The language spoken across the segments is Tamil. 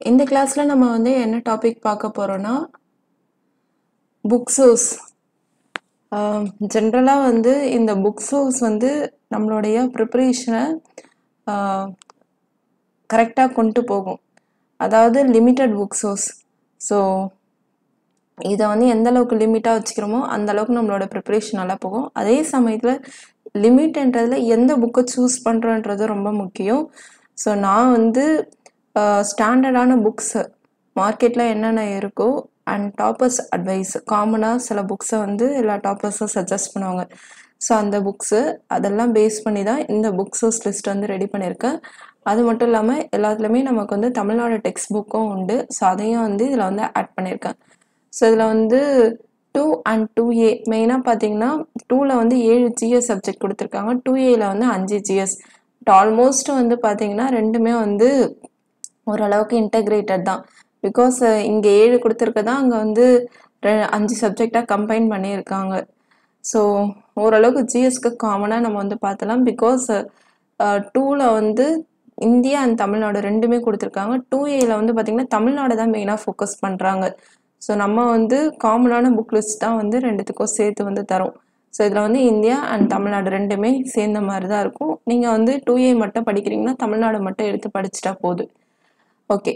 இந்த கிளாஸில் நம்ம வந்து என்ன டாபிக் பார்க்க போகிறோன்னா புக் சோர்ஸ் ஜென்ரலாக வந்து இந்த புக் சோர்ஸ் வந்து நம்மளுடைய ப்ரிப்பரேஷனை கரெக்டாக கொண்டு போகும். அதாவது லிமிட்டட் புக் சோர்ஸ் ஸோ இதை வந்து எந்த அளவுக்கு லிமிட்டாக வச்சுக்கிறோமோ அந்த அளவுக்கு நம்மளோட ப்ரிப்பரேஷன் நல்லா போகும். அதே சமயத்தில் லிமிட்ன்றதுல எந்த புக்கை சூஸ் பண்ணுறோன்றது ரொம்ப முக்கியம். ஸோ நான் வந்து ஸ்டாண்டர்டான புக்ஸு மார்க்கெட்டில் என்னென்ன இருக்கோ அண்ட் டாப்பர்ஸ் அட்வைஸ் காமனாக சில புக்ஸை வந்து எல்லா டாப்பர்ஸும் சஜஸ்ட் பண்ணுவாங்க. ஸோ அந்த புக்ஸு அதெல்லாம் பேஸ் பண்ணி தான் இந்த புக்ஸஸ் லிஸ்ட் வந்து ரெடி பண்ணியிருக்கேன். அது மட்டும் இல்லாமல் எல்லாத்துலேயுமே நமக்கு வந்து தமிழ்நாடு டெக்ஸ்ட் புக்கும் உண்டு. ஸோ அதையும் வந்து இதில் வந்து ஆட் பண்ணியிருக்கேன். ஸோ இதில் வந்து டூ அண்ட் டூ ஏ மெயினாக பார்த்தீங்கன்னா டூவில் வந்து ஏழு ஜிஎஸ் சப்ஜெக்ட் கொடுத்துருக்காங்க. டூ ஏயில் வந்து அஞ்சு ஜிஎஸ் ஆல்மோஸ்ட் வந்து பார்த்தீங்கன்னா ரெண்டுமே வந்து ஓரளவுக்கு இன்டகிரேட்டட் தான். பிகாஸ் இங்கே ஏழு கொடுத்துருக்கதான் அங்கே வந்து ரெ அஞ்சு சப்ஜெக்டாக கம்பைன் பண்ணியிருக்காங்க. ஸோ ஓரளவுக்கு ஜிஎஸ்க்கு காமனாக நம்ம வந்து பார்த்தலாம். பிகாஸ் டூவில் வந்து இந்தியா அண்ட் தமிழ்நாடு ரெண்டுமே கொடுத்துருக்காங்க. டூ ஏல வந்து பார்த்திங்கன்னா தமிழ்நாடு தான் மெயினாக ஃபோக்கஸ் பண்ணுறாங்க ஸோ நம்ம வந்து காமனான புக் லிஸ்ட் தான் வந்து ரெண்டுத்துக்கும் சேர்த்து வந்து தரும். ஸோ இதில் வந்து இந்தியா அண்ட் தமிழ்நாடு ரெண்டுமே சேர்ந்த மாதிரி தான் இருக்கும். நீங்கள் வந்து டூ ஏ மட்டும் படிக்கிறீங்கன்னா தமிழ்நாடு மட்டும் எடுத்து படிச்சிட்டா போதும். ஓகே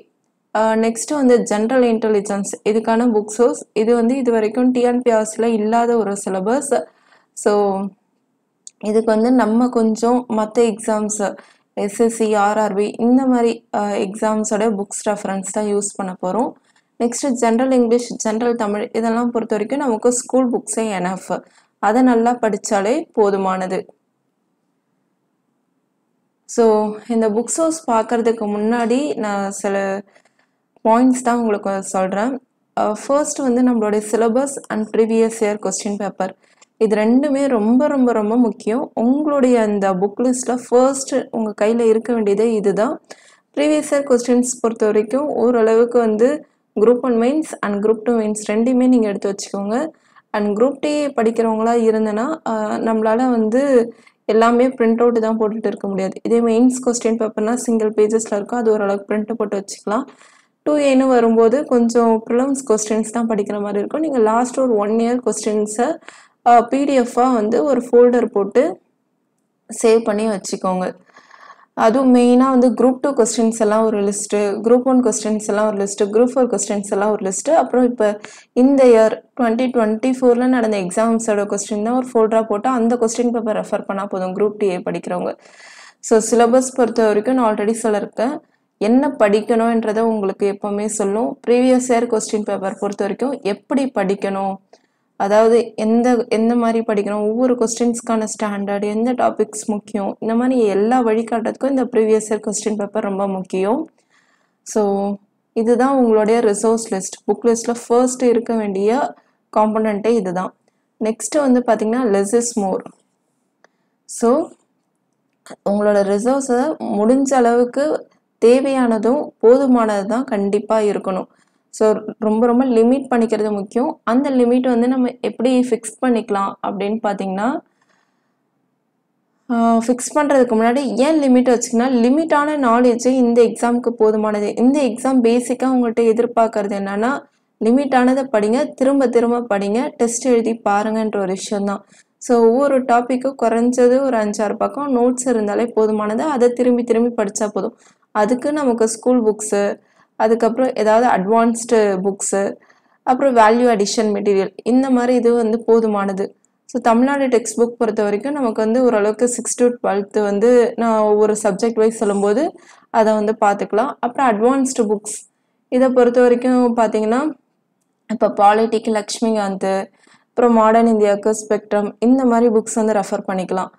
நெக்ஸ்ட் uh, வந்து ஜென்ரல் இன்டெலிஜென்ஸ் இதுக்கான புக் சோர்ஸ் இது வந்து இது வரைக்கும் டிஎன்பிஆர்ஸில் இல்லாத ஒரு சிலபஸ் ஸோ இதுக்கு வந்து நம்ம கொஞ்சம் மற்ற எக்ஸாம்ஸ் எஸ்எஸ்சி ஆர்ஆர்பி இந்த மாதிரி எக்ஸாம்ஸோட புக்ஸ் ரெஃபரன்ஸ் தான் யூஸ் பண்ண போகிறோம் next general English general Tamil இதெல்லாம் பொறுத்த வரைக்கும் நமக்கு ஸ்கூல் புக்ஸே எனஃப் அதை நல்லா படித்தாலே போதுமானது. ஸோ இந்த புக் சோர்ஸ் பார்க்குறதுக்கு முன்னாடி நான் சில பாயிண்ட்ஸ் தான் உங்களுக்கு சொல்கிறேன் ஃபர்ஸ்ட் uh, வந்து நம்மளுடைய syllabus and previous year question paper இது ரெண்டுமே ரொம்ப ரொம்ப ரொம்ப முக்கியம். உங்களுடைய அந்த புக் லிஸ்ட்டில் ஃபர்ஸ்ட் உங்கள் கையில் இருக்க வேண்டியதே இதுதான். ப்ரீவியஸ் இயர் கொஸ்டின்ஸ் பொறுத்த வரைக்கும் ஓரளவுக்கு வந்து group one mains and group two mains ரெண்டுமே நீங்கள் எடுத்து வச்சுக்கோங்க. அண்ட் குரூப் டி படிக்கிறவங்களா இருந்தேன்னா uh, நம்மளால் வந்து எல்லாமே பிரிண்ட் அவுட் தான் போட்டுட்டு இருக்க முடியாது. இதே மெயின்ஸ் கொஸ்டின் பேப்பர்னா சிங்கிள் பேஜஸில் இருக்கும். அது ஓரளவுக்கு பிரிண்ட் போட்டு வச்சுக்கலாம். டூ ஏன்னு வரும்போது கொஞ்சம் ப்ரிலம்ஸ் கொஸ்டின்ஸ் தான் படிக்கிற மாதிரி இருக்கும். நீங்கள் லாஸ்ட் ஒரு ஒன் இயர் கொஸ்டின்ஸை பிடிஎஃபாக வந்து ஒரு ஃபோல்டர் போட்டு சேவ் பண்ணி வச்சுக்கோங்க. அதுவும் மெயினாக வந்து குரூப் டூ கொஸ்டின்ஸ் எல்லாம் ஒரு லிஸ்ட்டு குரூப் ஒன் கொஸ்டின்ஸ் எல்லாம் ஒரு லிஸ்ட்டு குரூப் ஃபோர் கொஸ்டின்ஸ் எல்லாம் ஒரு லிஸ்ட்டு அப்புறம் இப்போ இந்த இயர் டுவெண்ட்டி டுவெண்ட்டி ஃபோரில் நடந்த எக்ஸாம்ஸோட கொஸ்டின் தான் ஒரு ஃபோல்டராக போட்டு அந்த கொஸ்டின் பேப்பர் ரெஃபர் பண்ணால் போதும் குரூப் டிஏ படிக்கிறவங்க. ஸோ சிலபஸ் பொறுத்த வரைக்கும் நான் ஆல்ரெடி சொல்லியிருக்கேன். என்ன படிக்கணுன்றதை உங்களுக்கு எப்போவுமே சொல்லும். ப்ரீவியஸ் இயர் கொஸ்டின் பேப்பர் பொறுத்த வரைக்கும் எப்படி படிக்கணும்? அதாவது எந்த எந்த மாதிரி படிக்கணும் ஒவ்வொரு கொஸ்டின்ஸ்க்கான ஸ்டாண்டர்ட் எந்த டாபிக்ஸ் முக்கியம் இந்த மாதிரி எல்லா வழிகாட்டுறதுக்கும் இந்த ப்ரீவியஸ் இயர் கொஸ்டின் பேப்பர் ரொம்ப முக்கியம். ஸோ இதுதான் உங்களுடைய ரிசோர்ஸ் லிஸ்ட் புக் லிஸ்ட்டில் ஃபர்ஸ்ட் இருக்க வேண்டிய காம்பனண்ட்டே இதுதான். நெக்ஸ்ட்டு வந்து பார்த்திங்கன்னா லெஸ் இஸ் மோர் ஸோ உங்களோட ரிசோர்ஸை முடிஞ்ச அளவுக்கு தேவையானதும் போதுமானது தான் கண்டிப்பாக இருக்கணும். ஸோ ரொம்ப ரொம்ப லிமிட் பண்ணிக்கிறது முக்கியம். அந்த லிமிட் வந்து நம்ம எப்படி ஃபிக்ஸ் பண்ணிக்கலாம் அப்படின்னு பார்த்தீங்கன்னா ஃபிக்ஸ் பண்ணுறதுக்கு முன்னாடி ஏன் லிமிட் வச்சுக்கன்னா லிமிட்டான நாலேஜே இந்த எக்ஸாமுக்கு போதுமானது. இந்த எக்ஸாம் பேசிக்காக உங்கள்கிட்ட எதிர்பார்க்கறது என்னென்னா லிமிட்டானதை படிங்க திரும்ப திரும்ப படிங்க டெஸ்ட் எழுதி பாருங்கன்ற ஒரு விஷயந்தான் ஸோ ஒவ்வொரு டாப்பிக்கும் குறைஞ்சது ஒரு அஞ்சாறு பக்கம் நோட்ஸ் இருந்தாலே போதுமானது. அதை திரும்பி திரும்பி படித்தா போதும். அதுக்கு நமக்கு ஸ்கூல் புக்ஸு அதுக்கப்புறம் ஏதாவது அட்வான்ஸ்டு புக்ஸு அப்புறம் வேல்யூ அடிஷன் மெட்டீரியல் இந்த மாதிரி இது வந்து போதுமானது. ஸோ தமிழ்நாடு டெக்ஸ்ட் புக் பொறுத்த வரைக்கும் நமக்கு வந்து ஓரளவுக்கு சிக்ஸ் டு டுவெல்த்து வந்து நான் ஒவ்வொரு சப்ஜெக்ட் வைஸ் சொல்லும்போது அதை வந்து பார்த்துக்கலாம். அப்புறம் அட்வான்ஸ்டு புக்ஸ் இதை பொறுத்த வரைக்கும் பார்த்தீங்கன்னா இப்போ பாலிட்டிக் லக்ஷ்மிகாந்த் அப்புறம் மாடர்ன் இந்தியாவுக்கு ஸ்பெக்ட்ரம் இந்த மாதிரி புக்ஸ் வந்து ரெஃபர் பண்ணிக்கலாம்.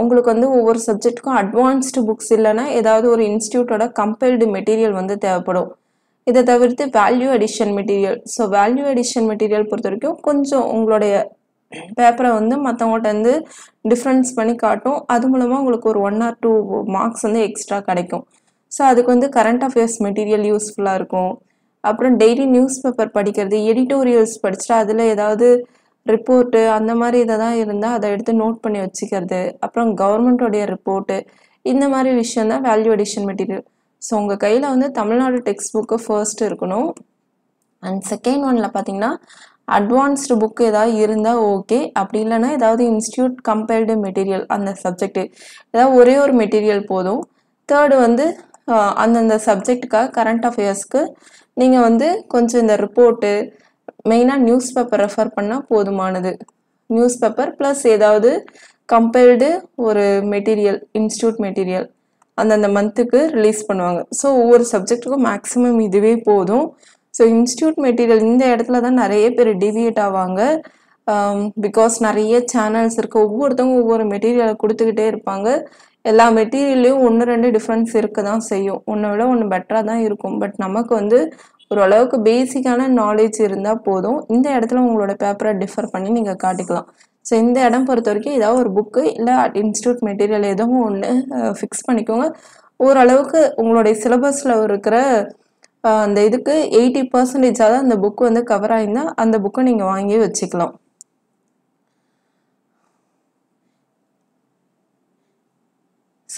உங்களுக்கு வந்து ஒவ்வொரு சப்ஜெக்ட்டுக்கும் அட்வான்ஸ்டு புக்ஸ் இல்லைன்னா ஏதாவது ஒரு இன்ஸ்டியூட்டோட கம்பைல்டு மெட்டீரியல் வந்து தேவைப்படும். இதை தவிர்த்து value addition material so value addition material பொறுத்த வரைக்கும் கொஞ்சம் உங்களுடைய பேப்பரை வந்து மற்றவங்கள்ட்ட வந்து டிஃப்ரென்ஸ் பண்ணி காட்டும். அது மூலமாக உங்களுக்கு ஒரு ஒன் ஆர் டூ மார்க்ஸ் வந்து எக்ஸ்ட்ரா கிடைக்கும். ஸோ அதுக்கு வந்து கரண்ட் அஃபேர்ஸ் மெட்டீரியல் யூஸ்ஃபுல்லாக இருக்கும். அப்புறம் டெய்லி நியூஸ் பேப்பர் படிக்கிறது எடிட்டோரியல்ஸ் படிச்சுட்டு அதில் ஏதாவது ரிப்போர்ட்டு அந்த மாதிரி இதை தான் இருந்தால் அதை எடுத்து நோட் பண்ணி வச்சுக்கிறது. அப்புறம் கவர்மெண்ட்டோடைய ரிப்போர்ட்டு இந்த மாதிரி விஷயம் தான் வேல்யூ அடிஷன் மெட்டீரியல் ஸோ உங்கள் கையில் வந்து தமிழ்நாடு டெக்ஸ்ட் புக்கு ஃபர்ஸ்ட் இருக்கணும் அண்ட் செகண்ட் ஒனில் பார்த்தீங்கன்னா அட்வான்ஸ்டு புக்கு ஏதாவது இருந்தால் ஓகே அப்படி இல்லைன்னா ஏதாவது இன்ஸ்டியூட் கம்பேர்டு மெட்டீரியல் அந்த சப்ஜெக்ட்டு ஏதாவது ஒரே ஒரு மெட்டீரியல் போதும். தேர்டு வந்து அந்தந்த சப்ஜெக்ட்டுக்காக கரண்ட் அஃபேர்ஸ்க்கு நீங்கள் வந்து கொஞ்சம் இந்த ரிப்போர்ட்டு மெயினாக நியூஸ் பேப்பர் ரெஃபர் பண்ணால் போதுமானது. நியூஸ் பேப்பர் ப்ளஸ் ஏதாவது கம்பேர்டு ஒரு மெட்டீரியல் இன்ஸ்டியூட் மெட்டீரியல் அந்தந்த மந்த்துக்கு ரிலீஸ் பண்ணுவாங்க. ஸோ ஒவ்வொரு சப்ஜெக்ட்டுக்கும் மேக்ஸிமம் இதுவே போதும். ஸோ இன்ஸ்டியூட் மெட்டீரியல் இந்த இடத்துல தான் நிறைய பேர் டிவியேட் ஆவாங்க. Um, பிகாஸ் நிறைய சேனல்ஸ் இருக்குது ஒவ்வொருத்தவங்க ஒவ்வொரு மெட்டீரியலை கொடுத்துக்கிட்டே இருப்பாங்க. எல்லா மெட்டீரியல்லையும் ஒன்று ரெண்டு டிஃப்ரென்ஸ் இருக்க தான் செய்யும். ஒன்றை விட ஒன்று பெட்டராக தான் இருக்கும். பட் நமக்கு வந்து ஓரளவுக்கு பேசிக்கான நாலேஜ் இருந்தால் போதும். இந்த இடத்துல உங்களோட பேப்பரை டிஃபர் பண்ணி நீங்கள் காட்டிக்கலாம். ஸோ இந்த இடம் பொறுத்த வரைக்கும் ஏதாவது ஒரு புக்கு இல்லை இன்ஸ்டியூட் மெட்டீரியல் எதுவும் ஒன்று ஃபிக்ஸ் பண்ணிக்கோங்க. ஓரளவுக்கு உங்களுடைய சிலபஸில் இருக்கிற அந்த இதுக்கு எயிட்டி பர்சன்டேஜாவது அந்த புக் வந்து கவர் ஆகிருந்தால் அந்த புக்கை நீங்கள் வாங்கி வச்சுக்கலாம்.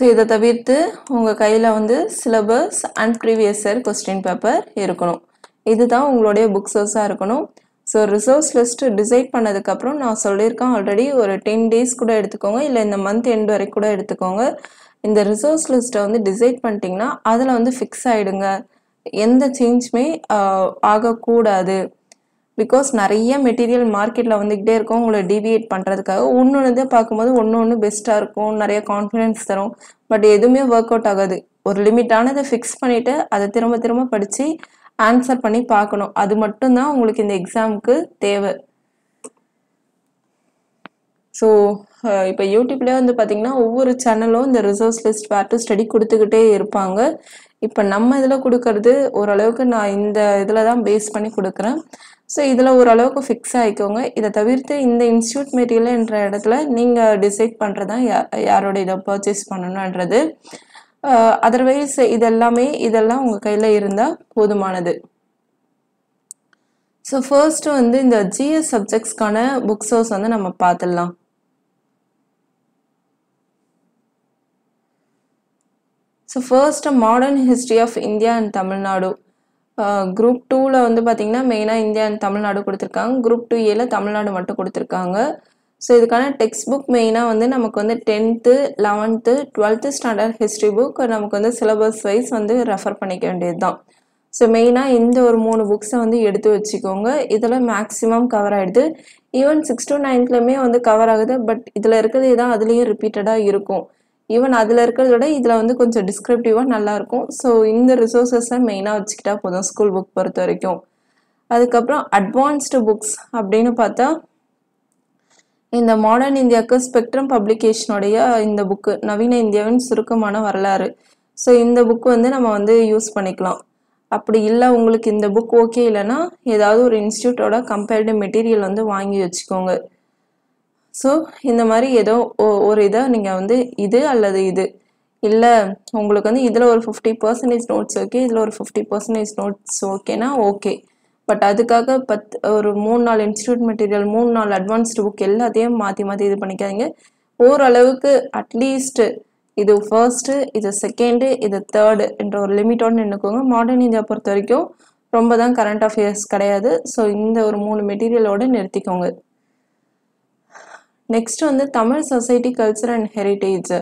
ஸோ இதை தவிர்த்து உங்கள் கையில் வந்து syllabus and previous year question paper இருக்கணும். இதுதான் உங்களுடைய புக் சோர்ஸாக இருக்கணும். ஸோ ரிசோர்ஸ் லிஸ்ட்டு டிசைட் பண்ணதுக்கப்புறம் நான் சொல்லியிருக்கேன் ஆல்ரெடி ஒரு டென் டேஸ் கூட எடுத்துக்கோங்க. இல்லை இந்த மந்த் எண்ட் வரைக்கும் கூட எடுத்துக்கோங்க. இந்த ரிசோர்ஸ் லிஸ்ட்டை வந்து டிசைட் பண்ணிட்டீங்கன்னா அதில் வந்து ஃபிக்ஸ் ஆகிடுங்க எந்த சேஞ்சுமே ஆகக்கூடாது. பிகாஸ் நிறைய மெட்டீரியல் மார்க்கெட்டில் வந்துக்கிட்டே இருக்கும். உங்களை டிவியேட் பண்ணுறதுக்காக ஒன்று ஒன்று பார்க்கும்போது ஒன்று ஒன்று பெஸ்ட்டாக இருக்கும். நிறைய கான்ஃபிடென்ஸ் தரும். பட் எதுவுமே ஒர்க் அவுட் ஆகாது. ஒரு லிமிட்டானதை ஃபிக்ஸ் பண்ணிவிட்டு அதை திரும்ப திரும்ப படித்து ஆன்சர் பண்ணி பார்க்கணும். அது மட்டும்தான் உங்களுக்கு இந்த எக்ஸாமுக்கு தேவை. ஸோ இப்போ யூடியூப்லேயே வந்து பார்த்தீங்கன்னா ஒவ்வொரு சேனலும் இந்த resource list where to study கொடுத்துக்கிட்டே இருப்பாங்க. இப்போ நம்ம இதில் கொடுக்கறது ஓரளவுக்கு நான் இந்த இதில் தான் பேஸ் பண்ணி கொடுக்குறேன். ஸோ இதில் ஓரளவுக்கு ஃபிக்ஸ் ஆகிக்கோங்க இதை தவிர்த்து இந்த இன்ஸ்டியூட் மெட்டீரியல் என்ற இடத்துல நீங்கள் டிசைட் பண்ணுறது தான் யா யாரோட இதை பர்ச்சேஸ் பண்ணணுன்றது அதர்வைஸ் இதெல்லாமே இதெல்லாம் உங்கள் கையில் இருந்தால் போதுமானது. ஸோ ஃபர்ஸ்ட்டு வந்து இந்த ஜிஎஸ் சப்ஜெக்ட்ஸ்க்கான புக் சோர்ஸ் வந்து நம்ம பார்த்துடலாம். So first modern history of India and Tamil Nadu group டூவில் வந்து பார்த்திங்கன்னா மெயினாக இந்தியா அண்ட் தமிழ்நாடு கொடுத்துருக்காங்க. குரூப் டூ ஏல தமிழ்நாடு மட்டும் கொடுத்துருக்காங்க. ஸோ இதுக்கான டெக்ஸ்ட் புக் மெயினாக வந்து நமக்கு வந்து tenth eleventh twelfth standard history book நமக்கு வந்து சிலபஸ் வைஸ் வந்து ரெஃபர் பண்ணிக்க வேண்டியது தான் ஸோ மெயினாக இந்த ஒரு மூணு புக்ஸை வந்து எடுத்து வச்சுக்கோங்க. இதில் மேக்ஸிமம் கவர் ஆகிடுது ஈவன் சிக்ஸ் டு நைன்த்லேயுமே வந்து கவர் ஆகுது. பட் இதில் இருக்கிறது தான் அதுலேயும் ரிப்பீட்டடாக இருக்கும். ஈவன் அதில் இருக்கிறத விட இதில் வந்து கொஞ்சம் டிஸ்கிரிப்டிவாக நல்லாயிருக்கும். ஸோ இந்த ரிசோர்ஸஸை மெயினாக வச்சுக்கிட்டா போதும் ஸ்கூல் புக் பொறுத்த வரைக்கும். அதுக்கப்புறம் அட்வான்ஸ்டு புக்ஸ் அப்படின்னு பார்த்தா இந்த மாடர்ன் இந்தியாவுக்கு ஸ்பெக்ட்ரம் பப்ளிகேஷனுடைய இந்த புக்கு நவீன இந்தியாவின் சுருக்கமான வரலாறு. ஸோ இந்த புக் வந்து நம்ம வந்து யூஸ் பண்ணிக்கலாம். அப்படி இல்லை உங்களுக்கு இந்த புக் ஓகே இல்லைன்னா ஏதாவது ஒரு இன்ஸ்டியூட்டோட கம்பேர்டு மெட்டீரியல் வந்து வாங்கி வச்சுக்கோங்க. ஸோ இந்த மாதிரி ஏதோ ஒ- ஒரு இதை நீங்கள் வந்து இது அல்லது இது. இல்லை உங்களுக்கு வந்து இதில் ஒரு ஃபிஃப்டி பர்சன்டேஜ் நோட்ஸ் ஓகே இதில் ஒரு ஃபிஃப்டி பர்சன்டேஜ் நோட்ஸ் ஓகேனா ஓகே பட் அதுக்காக பத் ஒரு மூணு நாலு இன்ஸ்டியூட் மெட்டீரியல் மூணு நாள் அட்வான்ஸ்டு புக் எல்லாத்தையும் மாற்றி மாற்றி இது பண்ணிக்காதீங்க. ஓரளவுக்கு அட்லீஸ்ட்டு இது ஃபர்ஸ்ட்டு இது செகண்டு இது தேர்டு என்ற ஒரு லிமிட்டோடு நின்றுக்கோங்க மாடர்ன் இந்தியா பொறுத்த வரைக்கும் ரொம்ப தான் கரண்ட் அஃபேர்ஸ் கிடையாது. ஸோ இந்த ஒரு மூணு மெட்டீரியலோடு நிறுத்திக்கோங்க. நெக்ஸ்ட் வந்து Tamil society culture and heritage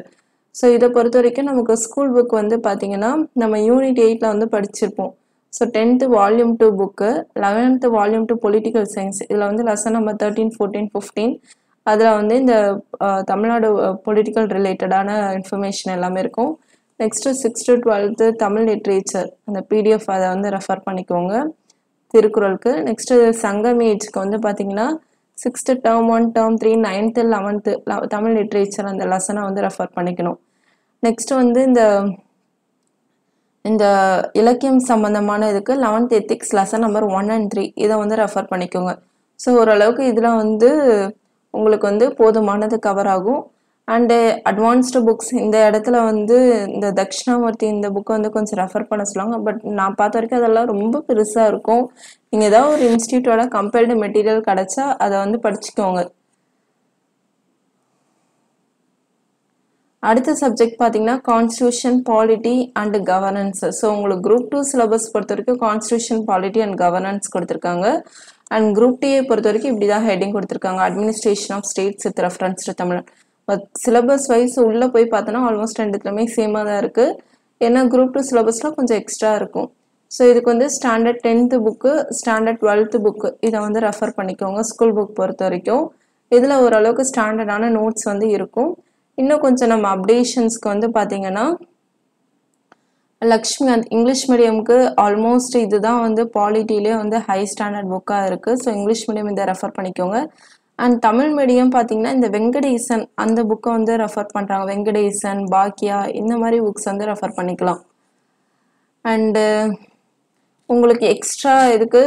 so இதை பொறுத்த வரைக்கும் நமக்கு ஸ்கூல் புக் வந்து பார்த்தீங்கன்னா நம்ம யூனிட் எயிட்டில் வந்து படிச்சிருப்போம். So tenth volume two book eleventh volume two political science இதில் வந்து lesson number thirteen fourteen fifteen அதில் வந்து இந்த தமிழ்நாடு பொலிட்டிக்கல் ரிலேட்டடான இன்ஃபர்மேஷன் எல்லாமே இருக்கும். Next sixth twelfth Tamil literature அந்த பிடிஎஃப் அதை வந்து ரெஃபர் பண்ணிக்கோங்க. திருக்குறளுக்கு. நெக்ஸ்ட்டு சங்கம் ஏஜ்க்கு வந்து பார்த்தீங்கன்னா sixth term one term three ninth eleventh Tamil literature அந்த லெசனை வந்து ரெஃபர் பண்ணிக்கணும். நெக்ஸ்ட் வந்து இந்த இந்த இலக்கியம் சம்பந்தமான இதுக்கு eleventh ethics lesson number one and three இதை வந்து ரெஃபர் பண்ணிக்கோங்க. ஸோ ஓரளவுக்கு இதில் வந்து உங்களுக்கு வந்து போதுமானது கவர் ஆகும். அண்டு அட்வான்ஸ்டு புக்ஸ் இந்த இடத்துல வந்து இந்த தக்ஷணாமூர்த்தி இந்த புக்கை வந்து கொஞ்சம் ரெஃபர் பண்ண சொல்லுவாங்க. பட் நான் பார்த்த வரைக்கும் அதெல்லாம் ரொம்ப பெருசாக இருக்கும். நீங்கள் ஏதாவது ஒரு இன்ஸ்டியூட்டோட கம்பேர்டு மெட்டீரியல் கிடச்சா அதை வந்து படிச்சுக்கோங்க. அடுத்த சப்ஜெக்ட் பார்த்தீங்கன்னா constitution polity and governance so உங்களுக்கு குரூப் டூ சிலபஸ் பொறுத்த வரைக்கும் கான்ஸ்டியூஷன் பாலிட்டி அண்ட் கவர்னன்ஸ் கொடுத்துருக்காங்க. அண்ட் குரூப் டியை பொறுத்த வரைக்கும் இப்படி தான் ஹெட்டிங் கொடுத்துருக்காங்க. Administration of states with reference to Tamil syllabus wise உள்ளே போய் பார்த்தோன்னா ஆல்மோஸ்ட் ரெண்டுத்துலையுமே சேமாக தான் இருக்குது ஏன்னா குரூப் டூ சிலபஸ்லாம் கொஞ்சம் எக்ஸ்ட்ரா இருக்கும். ஸோ இதுக்கு வந்து standard tenth book standard twelfth book இதை வந்து ரெஃபர் பண்ணிக்கோங்க ஸ்கூல் புக் பொறுத்த வரைக்கும். இதில் ஓரளவுக்கு ஸ்டாண்டர்டான நோட்ஸ் வந்து இருக்கும். இன்னும் கொஞ்சம் நம்ம அப்டேஷன்ஸ்க்கு வந்து பார்த்தீங்கன்னா லக்ஷ்மிகாந்த் இங்கிலீஷ் மீடியமுக்கு ஆல்மோஸ்ட் இதுதான் வந்து பாலிட்டிலே வந்து ஹை ஸ்டாண்டர்ட் புக்காக இருக்குது ஸோ இங்கிலீஷ் மீடியம் இதை ரெஃபர் பண்ணிக்கோங்க. அண்ட் தமிழ் மீடியம் பார்த்தீங்கன்னா இந்த வெங்கடேசன் அந்த புக்கை வந்து ரெஃபர் பண்ணுறாங்க வெங்கடேசன் பாக்கியா இந்த மாதிரி புக்ஸ் வந்து ரெஃபர் பண்ணிக்கலாம். அண்டு உங்களுக்கு எக்ஸ்ட்ரா இதுக்கு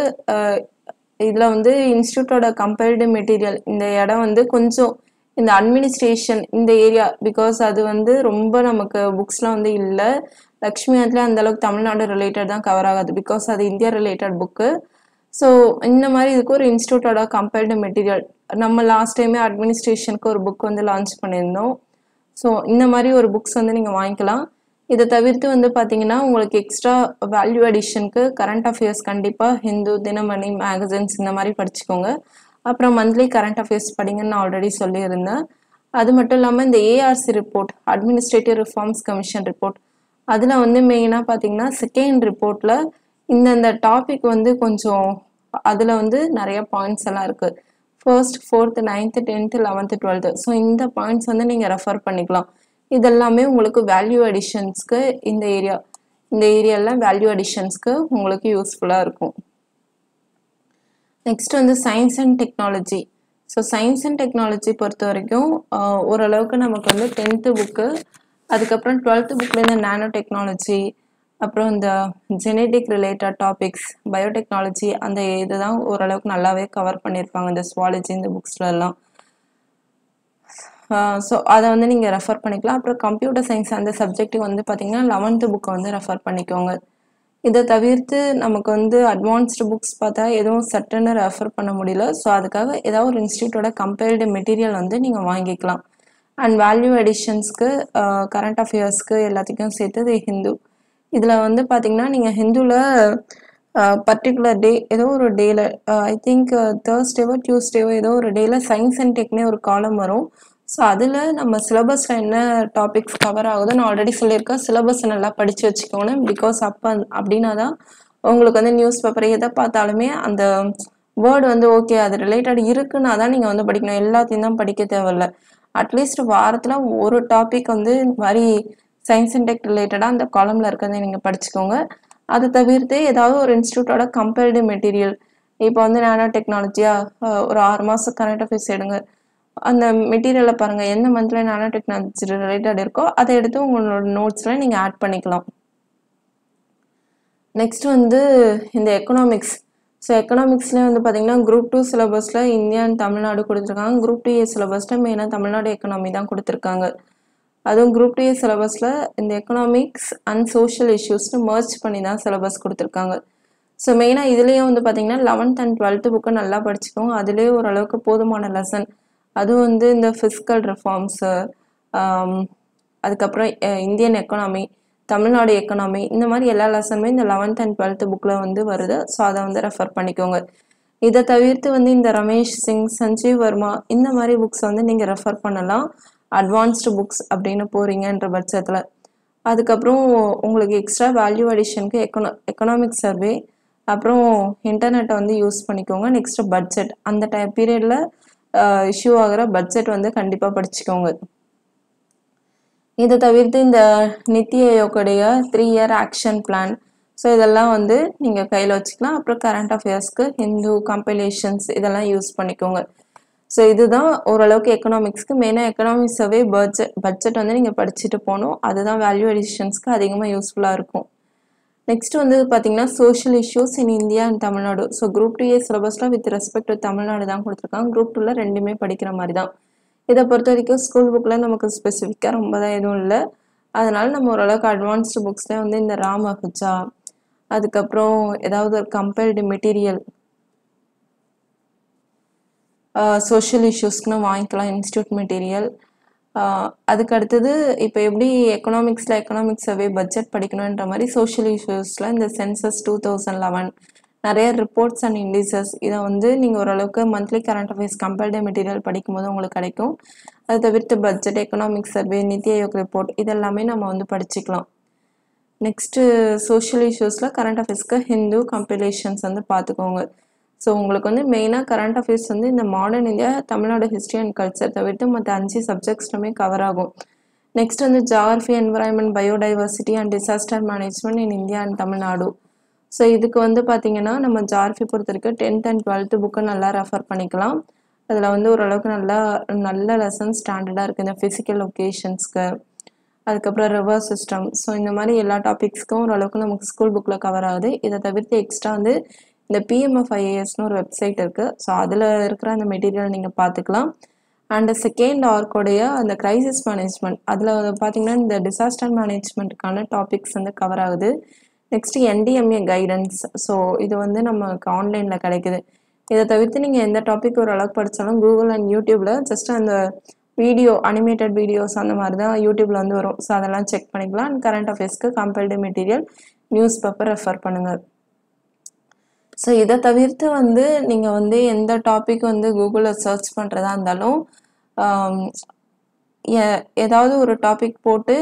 இதில் வந்து இன்ஸ்டியூட்டோட கம்பேர்டு மெட்டீரியல் இந்த இடம் வந்து கொஞ்சம் இந்த அட்மினிஸ்ட்ரேஷன் இந்த ஏரியா பிகாஸ் அது வந்து ரொம்ப நமக்கு புக்ஸ்லாம் வந்து இல்லை. லக்ஷ்மி அந்த அளவுக்கு தமிழ்நாடு ரிலேட்டட் தான் கவர் ஆகாது. பிகாஸ் அது இந்தியா ரிலேட்டட் புக்கு ஸோ இந்த மாதிரி இதுக்கு ஒரு இன்ஸ்டியூட்டோட கம்பேர்டு மெட்டீரியல் நம்ம லாஸ்ட் டைமே அட்மினிஸ்ட்ரேஷனுக்கு ஒரு புக் வந்து லான்ச் பண்ணியிருந்தோம். ஸோ இந்த மாதிரி ஒரு புக்ஸ் வந்து நீங்கள் வாங்கிக்கலாம். இதை தவிர்த்து வந்து பார்த்தீங்கன்னா உங்களுக்கு எக்ஸ்ட்ரா வேல்யூ அடிஷனுக்கு கரண்ட் அஃபேர்ஸ் கண்டிப்பாக ஹிந்து தினமணி மேகசின்ஸ் இந்த மாதிரி படிச்சுக்கோங்க. அப்புறம் மந்த்லி கரண்ட் அஃபேர்ஸ் படிங்கன்னு நான் ஆல்ரெடி சொல்லியிருந்தேன். அது மட்டும் இல்லாமல் இந்த ARC report administrative reforms commission report அதில் வந்து மெயினாக பார்த்தீங்கன்னா செகண்ட் ரிப்போர்ட்டில் இந்தந்த டாபிக் வந்து கொஞ்சம் அதில் வந்து நிறைய பாயிண்ட்ஸ் எல்லாம் இருக்குது first fourth ninth tenth eleventh twelfth so இந்த பாயிண்ட்ஸ் வந்து நீங்கள் ரெஃபர் பண்ணிக்கலாம். இதெல்லாமே உங்களுக்கு வேல்யூ அடிஷன்ஸ்க்கு இந்த ஏரியா இந்த ஏரியாவில் வேல்யூ அடிஷன்ஸ்க்கு உங்களுக்கு யூஸ்ஃபுல்லாக இருக்கும். நெக்ஸ்ட் வந்து science and technology so science and technology பொறுத்த வரைக்கும் ஓரளவுக்கு நமக்கு வந்து டென்த்து புக்கு அதுக்கப்புறம் டுவெல்த்து புக்கில் இந்த நானோ டெக்னாலஜி அப்புறம் இந்த ஜெனெட்டிக் ரிலேட்டட் டாபிக்ஸ் பயோடெக்னாலஜி அந்த இது தான் ஓரளவுக்கு நல்லாவே கவர் பண்ணியிருப்பாங்க இந்த ஸ்வாலஜி இந்த புக்ஸ்லலாம் ஸோ அதை வந்து நீங்கள் ரெஃபர் பண்ணிக்கலாம். அப்புறம் கம்ப்யூட்டர் சயின்ஸ் அந்த சப்ஜெக்ட்டுக்கு வந்து பார்த்தீங்கன்னா லெவன்த்து புக்கை வந்து ரெஃபர் பண்ணிக்கோங்க. இதை தவிர்த்து நமக்கு வந்து அட்வான்ஸ்டு புக்ஸ் பார்த்தா எதுவும் சட்டுன்னு ரெஃபர் பண்ண முடியல. ஸோ அதுக்காக ஏதாவது ஒரு இன்ஸ்டியூட்டோட கம்பேர்டு மெட்டீரியல் வந்து நீங்கள் வாங்கிக்கலாம். அண்ட் வேல்யூ எடிஷன்ஸ்க்கு கரண்ட் அஃபேர்ஸ்க்கு எல்லாத்துக்கும் சேர்த்தது ஹிந்து. இதில் வந்து பார்த்தீங்கன்னா நீங்கள் ஹிந்துவில் பர்டிகுலர் டே ஏதோ ஒரு டேயில் ஐ திங்க் தேர்ஸ்டேவோ டியூஸ்டேவோ ஏதோ ஒரு டேயில் சயின்ஸ் அண்ட் டெக்னே ஒரு காலம் வரும். ஸோ அதில் நம்ம சிலபஸில் என்ன டாபிக்ஸ் கவர் ஆகுதோ நான் ஆல்ரெடி சொல்லியிருக்கேன் சிலபஸை நல்லா படித்து வச்சுக்கோணும். பிகாஸ் அப்போ அப்படின்னா தான் உங்களுக்கு வந்து நியூஸ் பேப்பர் எதை பார்த்தாலுமே அந்த வேர்டு வந்து ஓகே அது ரிலேட்டட் இருக்குன்னா தான் நீங்கள் வந்து படிக்கணும். எல்லாத்தையும் தான் படிக்க தேவையில்ல. அட்லீஸ்ட் வாரத்தில் ஒரு டாபிக் வந்து இந்த மாதிரி சயின்ஸ் அண்ட் ரிலேட்டடாக அந்த காலமில் இருக்கிறத நீங்கள் படிச்சுக்கோங்க. அதை தவிர்த்து ஏதாவது ஒரு இன்ஸ்டியூட்டோட கம்பேர்டு மெட்டீரியல் இப்போ வந்து நானோ டெக்னாலஜியாக ஒரு ஆறு மாதம் கரண்ட் அஃபேர்ஸ் எடுங்க. அந்த மெட்டீரியலை பாருங்கள் எந்த மந்தில் நானோ டெக்னாலஜி ரிலேட்டட் இருக்கோ அதை எடுத்து உங்களோட நோட்ஸில் நீங்கள் ஆட் பண்ணிக்கலாம். நெக்ஸ்ட் வந்து இந்த எக்கனாமிக்ஸ் ஸோ எக்கனாமிக்ஸ்லேயே வந்து பார்த்தீங்கன்னா குரூப் டூ சிலபஸில் இந்தியா அண்ட் தமிழ்நாடு கொடுத்துருக்காங்க. குரூப் டூ ஏ சிலபஸில் மெயினாக தமிழ்நாடு எக்கனாமி தான் கொடுத்துருக்காங்க. அதுவும் குரூப் டூ சிலபஸில் இந்த எக்கனாமிக்ஸ் அண்ட் சோஷியல் இஷ்யூஸ்னு மர்ச் பண்ணி தான் சிலபஸ் கொடுத்துருக்காங்க. ஸோ மெயினாக இதுலேயும் வந்து பார்த்தீங்கன்னா லெவன்த் அண்ட் டுவெல்த்து புக்கை நல்லா படிச்சுக்கோங்க. அதுலேயே ஓரளவுக்கு போதுமான லெசன் அதுவும் வந்து இந்த ஃபிசிக்கல் ரிஃபார்ம்ஸு அதுக்கப்புறம் இந்தியன் எக்கனாமி தமிழ்நாடு எக்கனாமி இந்த மாதிரி எல்லா லெசனுமே இந்த லெவன்த் அண்ட் டுவெல்த்து புக்கில் வந்து வருது. ஸோ அதை வந்து ரெஃபர் பண்ணிக்கோங்க. இதை தவிர்த்து வந்து இந்த ரமேஷ் சிங் சஞ்சீவ் வர்மா இந்த மாதிரி புக்ஸ் வந்து நீங்கள் ரெஃபர் பண்ணலாம். அட்வான்ஸ்டு புக்ஸ் அப்படின்னு போகிறீங்கன்ற பட்சத்தில் அதுக்கப்புறம் உங்களுக்கு எக்ஸ்ட்ரா வேல்யூ அடிஷனுக்கு எக்கனா எக்கனாமிக் சர்வே அப்புறம் இன்டர்நெட்டை வந்து யூஸ் பண்ணிக்கோங்க. நெக்ஸ்ட்டு பட்ஜெட் அந்த டைம் பீரியடில் இஷ்யூ ஆகிற பட்ஜெட் வந்து கண்டிப்பாக படிச்சுக்கோங்க. இதை தவிர்த்து இந்த NITI ஆயோக்குடைய three year action plan so இதெல்லாம் வந்து நீங்கள் கையில் வச்சுக்கலாம். அப்புறம் கரண்ட் அஃபேர்ஸ்க்கு ஹிந்து கம்பைலேஷன்ஸ் இதெல்லாம் யூஸ் பண்ணிக்கோங்க. ஸோ இதுதான் ஓரளவுக்கு எக்கனாமிக்ஸ்க்கு மெயினாக எக்கனாமிக்ஸ் பட்ஜெட் பட்ஜெட் வந்து நீங்கள் படிச்சுட்டு போகணும். அதுதான் வேல்யூ அடிஷன்ஸ்க்கு அதிகமாக யூஸ்ஃபுல்லாக இருக்கும். நெக்ஸ்ட் வந்து பார்த்தீங்கன்னா social issues in India and Tamil Nadu so group two A சிலபஸில் வித் ரெஸ்பெக்ட் டு தமிழ்நாடு தான் கொடுத்துருக்காங்க. குரூப் டூவில் ரெண்டுமே படிக்கிற மாதிரி தான். இதை பொறுத்த வரைக்கும் ஸ்கூல் புக்கில் நமக்கு ஸ்பெசிஃபிக்காக ரொம்ப தான் எதுவும் இல்லை. அதனால் நம்ம ஓரளவுக்கு அட்வான்ஸ்டு புக்ஸில் வந்து இந்த ராம் அஹுஜா அதுக்கப்புறம் ஏதாவது ஒரு கம்பேர்டு மெட்டீரியல் சோஷியல் இஷ்யூஸ்க்குன்னு வாங்கிக்கலாம் இன்ஸ்டியூட் மெட்டீரியல் அதுக்கு அடுத்தது இப்போ எப்படி எக்கனாமிக்ஸில் எக்கனாமிக்ஸ் சர்வே பட்ஜெட் படிக்கணுன்ற மாதிரி சோஷியல் இஷ்யூஸில் இந்த சென்சஸ் டூ தௌசண்ட் லெவன் நிறைய ரிப்போர்ட்ஸ் அண்ட் இண்டிசஸ் இதை வந்து நீங்கள் ஓரளவுக்கு monthly current affairs compiled material படிக்கும்போது உங்களுக்கு கிடைக்கும். அது தவிர்த்து budget economics survey NITI Aayog report இதெல்லாமே நம்ம வந்து படிச்சுக்கலாம். நெக்ஸ்ட்டு சோஷியல் இஷ்யூஸில் கரண்ட் அஃபேர்ஸ்க்கு ஹிந்து கம்பிலேஷன்ஸ் வந்து பார்த்துக்கோங்க. ஸோ உங்களுக்கு வந்து மெயினாக கரண்ட் அஃபேர்ஸ் வந்து இந்த modern India Tamil Nadu history and culture தவிர்த்து மற்ற அஞ்சு சப்ஜெக்ட்ஸ்லுமே கவர் ஆகும். நெக்ஸ்ட் வந்து geography environment biodiversity and disaster management in India and Tamil Nadu so இதுக்கு வந்து பார்த்தீங்கன்னா நம்ம ஜாகிரஃபி பொறுத்த வரைக்கும் டென்த் அண்ட் டுவெல்த்து புக்கை நல்லா ரெஃபர் பண்ணிக்கலாம். அதில் வந்து ஓரளவுக்கு நல்லா நல்ல லெசன் ஸ்டாண்டர்டாக இருக்குது இந்த ஃபிசிக்கல் லொக்கேஷன்ஸ்க்கு அதுக்கப்புறம் ரிவர் சிஸ்டம் ஸோ இந்த மாதிரி எல்லா டாபிக்ஸ்க்கும் ஓரளவுக்கு நமக்கு ஸ்கூல் புக்கில் கவர் ஆகுது. இதை தவிர்த்து எக்ஸ்ட்ரா வந்து இந்த பிஎம்எஃப் ஐஏஎஸ்னு ஒரு வெப்சைட் இருக்குது ஸோ அதில் இருக்கிற அந்த மெட்டீரியல் நீங்கள் பார்த்துக்கலாம் அண்ட் செகண்ட் ஆர்க்குடைய அந்த கிரைசிஸ் மேனேஜ்மெண்ட் அதில் பார்த்தீங்கன்னா இந்த டிசாஸ்டர் மேனேஜ்மெண்ட்டுக்கான டாபிக்ஸ் வந்து கவர் ஆகுது. நெக்ஸ்ட்டு என்டிஎம்ஏ கைடன்ஸ் ஸோ இது வந்து நமக்கு ஆன்லைனில் கிடைக்குது. இதை தவிர்த்து நீங்கள் எந்த டாபிக் ஓரளவுக்கு படித்தாலும் கூகுள் அண்ட் யூடியூப்பில் ஜஸ்ட் அந்த வீடியோ அனிமேட்டட் வீடியோஸ் அந்த மாதிரி தான் யூடியூப்பில் வந்து வரும். ஸோ அதெல்லாம் செக் பண்ணிக்கலாம். And current அஃபேர்ஸ்க்கு compiled material news paper refer பண்ணுங்கள் ஸோ இதை தவிர்த்து வந்து நீங்கள் வந்து எந்த டாபிக் வந்து கூகுளில் சர்ச் பண்ணுறதா இருந்தாலும் um, ஏதாவது ஒரு டாபிக் போட்டு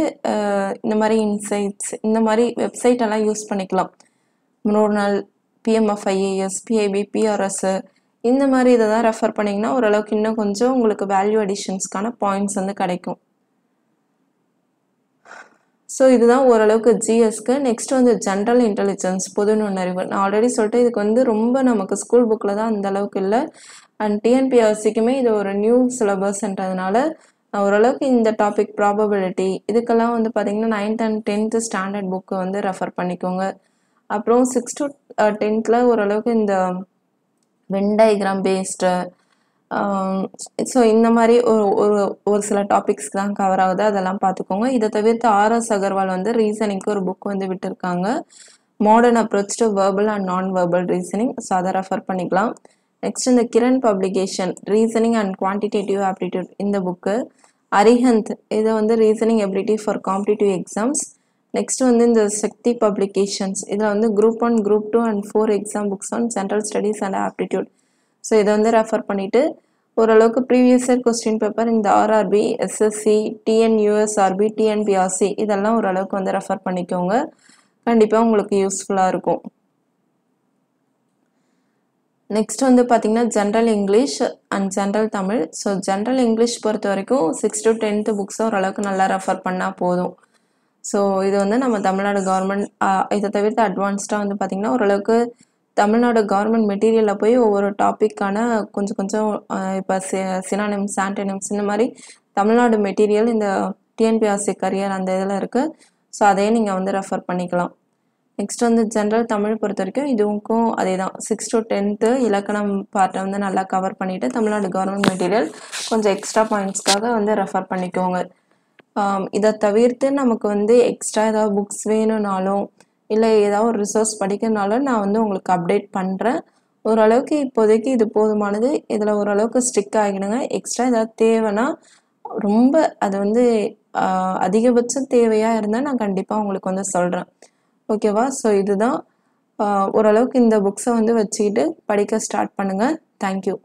இந்த மாதிரி இன்சைட்ஸ் இந்த மாதிரி வெப்சைட் எல்லாம் யூஸ் பண்ணிக்கலாம். நூறு நாள் பிஐபி பிஆர்எஸ்ஸு இந்த மாதிரி இதை தான் ரெஃபர் பண்ணிங்கன்னா ஓரளவுக்கு இன்னும் கொஞ்சம் உங்களுக்கு வேல்யூ அடிஷன்ஸ்க்கான பாயிண்ட்ஸ் வந்து கிடைக்கும். ஸோ இதுதான் ஓரளவுக்கு ஜிஎஸ்க்கு நெக்ஸ்ட் வந்து ஜென்ரல் இன்டெலிஜென்ஸ் பொது நுண்ணறிவு. நான் ஆல்ரெடி சொல்லிட்டு இதுக்கு வந்து ரொம்ப நமக்கு ஸ்கூல் புக்கில் தான் அந்த அளவுக்கு இல்லை. அண்ட் டிஎன்பிஎஸ்சிக்குமே இது ஒரு நியூ சிலபஸ்ன்றதுனால ஓரளவுக்கு இந்த டாபிக் ப்ராபபிலிட்டி இதுக்கெல்லாம் வந்து பார்த்திங்கன்னா ninth and tenth standard book வந்து ரெஃபர் பண்ணிக்கோங்க. அப்புறம் சிக்ஸ் டு டென்த்தில் ஓரளவுக்கு இந்த வென் டயக்ராம் பேஸ்டு ஸோ இந்த மாதிரி ஒரு ஒரு ஒரு சில டாபிக்ஸ்க்கு தான் கவர் ஆகுது. அதெல்லாம் பார்த்துக்கோங்க. இதை தவிர்த்து ஆர்எஸ் அகர்வால் வந்து ரீசனிங்க்கு ஒரு புக் வந்து விட்டுருக்காங்க. Modern approach to verbal and non verbal reasoning so அதை ரெஃபர் பண்ணிக்கலாம். நெக்ஸ்ட் இந்த Kiran publication reasoning and quantitative aptitude இந்த புக்கு அரிஹந்த் இது வந்து reasoning ability for competitive exams next வந்து இந்த சக்தி பப்ளிகேஷன்ஸ் இதில் வந்து group one group two and four exam books on central studies and aptitude so இதை வந்து ரெஃபர் பண்ணிவிட்டு ஓரளவுக்கு ப்ரீவியஸ் இயர் கொஸ்டின் பேப்பர் இந்த ஆர்ஆர்பி எஸ்எஸ்சி டிஎன்யூஎஸ்ஆர்பி டிஎன்பிஆர்சி இதெல்லாம் ஓரளவுக்கு வந்து ரெஃபர் பண்ணிக்கோங்க. கண்டிப்பாக உங்களுக்கு யூஸ்ஃபுல்லாக இருக்கும். நெக்ஸ்ட் வந்து பார்த்தீங்கன்னா general English and general Tamil so general English பொறுத்த வரைக்கும் சிக்ஸ் டு டென்த்து புக்ஸை ஓரளவுக்கு நல்லா ரெஃபர் பண்ணால் போதும். ஸோ இது வந்து நம்ம தமிழ்நாடு கவர்மெண்ட் இதை தவிர்த்து அட்வான்ஸ்டாக வந்து பார்த்திங்கன்னா ஓரளவுக்கு தமிழ்நாடு கவர்மெண்ட் மெட்டீரியலில் போய் ஒவ்வொரு டாப்பிக்கான கொஞ்சம் கொஞ்சம் இப்போ சினானிம்ஸ் ஆன்டனிம்ஸ் இந்த மாதிரி தமிழ்நாடு மெட்டீரியல் இந்த டிஎன்பிஆர்சி கரியர் அந்த இதில் இருக்குது ஸோ அதையே நீங்கள் வந்து ரெஃபர் பண்ணிக்கலாம். நெக்ஸ்ட் வந்து ஜென்ரல் தமிழ் பொறுத்த வரைக்கும் இதுவுக்கும் அதே தான் சிக்ஸ் டு டென்த்து இலக்கணம் பார்ட்டை வந்து நல்லா கவர் பண்ணிவிட்டு தமிழ்நாடு கவர்மெண்ட் மெட்டீரியல் கொஞ்சம் எக்ஸ்ட்ரா பாயிண்ட்ஸ்க்காக வந்து ரெஃபர் பண்ணிக்கோங்க. இதை தவிர்த்து நமக்கு வந்து எக்ஸ்ட்ரா ஏதாவது புக்ஸ் வேணும்னாலும் இல்லை ஏதாவது ஒரு ரிசர்ச் படிக்கிறனாலும் நான் வந்து உங்களுக்கு அப்டேட் பண்ணுறேன் ஓரளவுக்கு இப்போதைக்கு இது போதுமானது. இதில் ஓரளவுக்கு ஸ்ட்ரிக் ஆகிடுங்க. எக்ஸ்ட்ரா ஏதாவது தேவைன்னா ரொம்ப அது வந்து அதிகபட்சம் தேவையாக இருந்தால் நான் கண்டிப்பாக உங்களுக்கு வந்து சொல்கிறேன் ஓகேவா ஸோ இதுதான். ஓரளவுக்கு இந்த புக்ஸை வந்து வச்சுக்கிட்டு படிக்க ஸ்டார்ட் பண்ணுங்கள் தேங்க்யூ